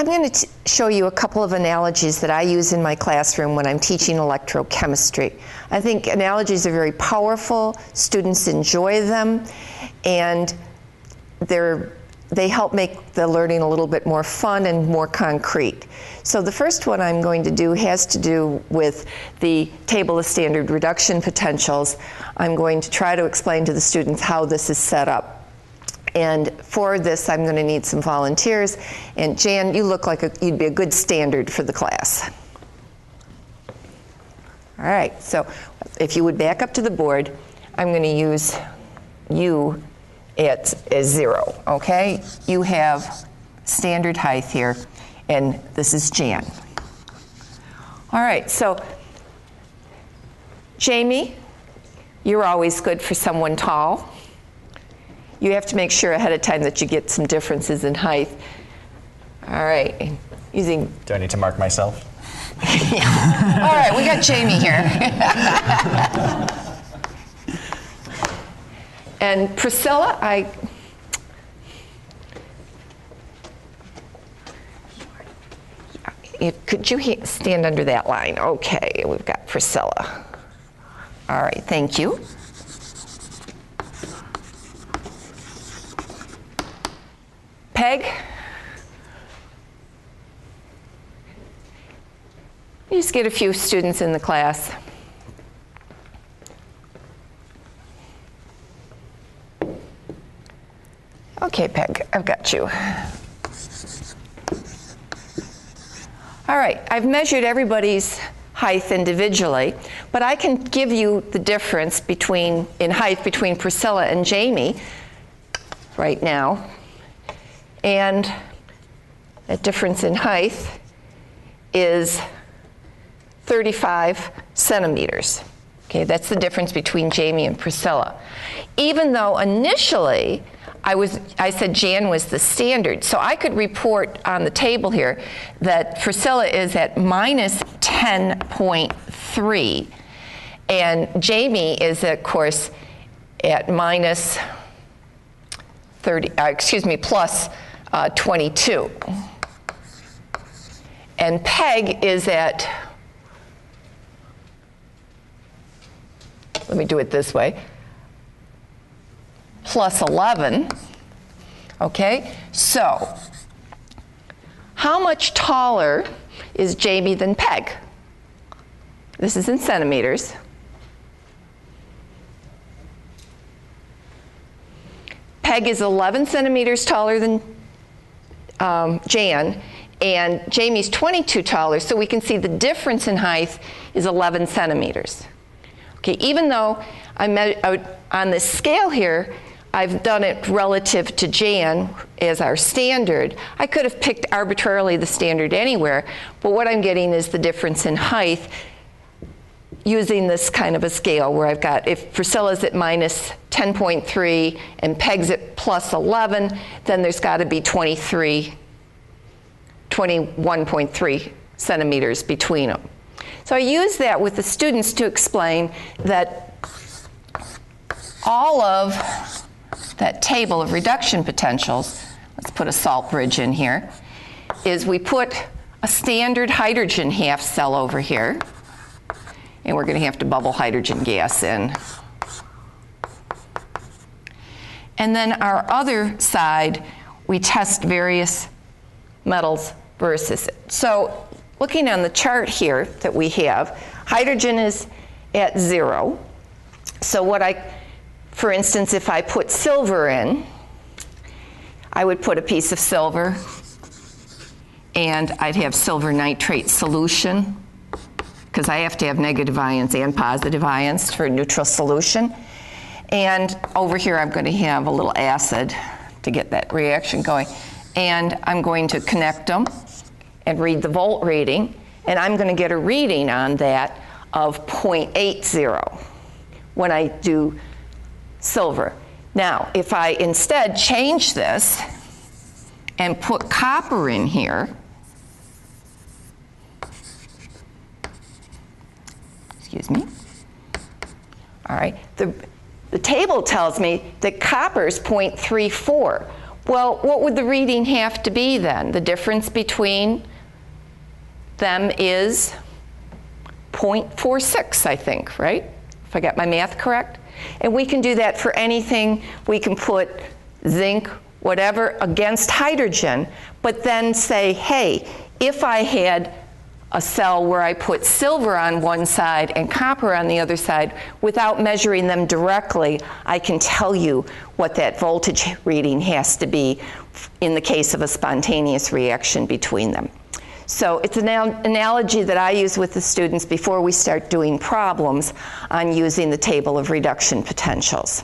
I'm going to show you a couple of analogies that I use in my classroom when I'm teaching electrochemistry. I think analogies are very powerful, students enjoy them, and they're, they help make the learning a little bit more fun and more concrete. So the first one I'm going to do has to do with the table of standard reduction potentials. I'm going to try to explain to the students how this is set up. And for this, I'm going to need some volunteers. And Jan, you look like a, you'd be a good standard for the class. All right, so if you would back up to the board, I'm going to use you at, as zero, okay? You have standard height here, and this is Jan. All right, so Jamie, you're always good for someone tall you have to make sure ahead of time that you get some differences in height. All right, using. Do I need to mark myself? yeah. All right, we got Jamie here. and Priscilla, I. Could you stand under that line? Okay, we've got Priscilla. All right, thank you. Peg. You just get a few students in the class. Okay, Peg, I've got you. All right, I've measured everybody's height individually, but I can give you the difference between in height between Priscilla and Jamie right now. And that difference in height is 35 centimeters. Okay, that's the difference between Jamie and Priscilla. Even though initially I was I said Jan was the standard. So I could report on the table here that Priscilla is at minus 10.3 and Jamie is of course at minus 30 uh, excuse me plus uh, 22. And PEG is at, let me do it this way, plus 11. Okay, so how much taller is Jamie than Peg? This is in centimeters. Peg is 11 centimeters taller than um, Jan, and Jamie's 22 taller, so we can see the difference in height is 11 centimeters. Okay, even though I'm on this scale here, I've done it relative to Jan as our standard. I could have picked arbitrarily the standard anywhere, but what I'm getting is the difference in height using this kind of a scale where I've got, if Priscilla's at minus 10.3 and Peg's at plus 11, then there's got to be 23, 21.3 centimeters between them. So I use that with the students to explain that all of that table of reduction potentials, let's put a salt bridge in here, is we put a standard hydrogen half cell over here and we're going to have to bubble hydrogen gas in. And then our other side, we test various metals versus it. So looking on the chart here that we have, hydrogen is at zero. So what I, for instance, if I put silver in, I would put a piece of silver and I'd have silver nitrate solution because I have to have negative ions and positive ions for a neutral solution. And over here, I'm going to have a little acid to get that reaction going. And I'm going to connect them and read the volt reading. And I'm going to get a reading on that of 0.80 when I do silver. Now, if I instead change this and put copper in here, excuse me. All right, the, the table tells me that copper is 0.34. Well, what would the reading have to be then? The difference between them is 0.46, I think, right? If I got my math correct. And we can do that for anything. We can put zinc, whatever, against hydrogen, but then say, hey, if I had a cell where I put silver on one side and copper on the other side, without measuring them directly, I can tell you what that voltage reading has to be in the case of a spontaneous reaction between them. So it's an analogy that I use with the students before we start doing problems on using the table of reduction potentials.